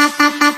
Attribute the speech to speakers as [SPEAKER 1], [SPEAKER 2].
[SPEAKER 1] ha ha ha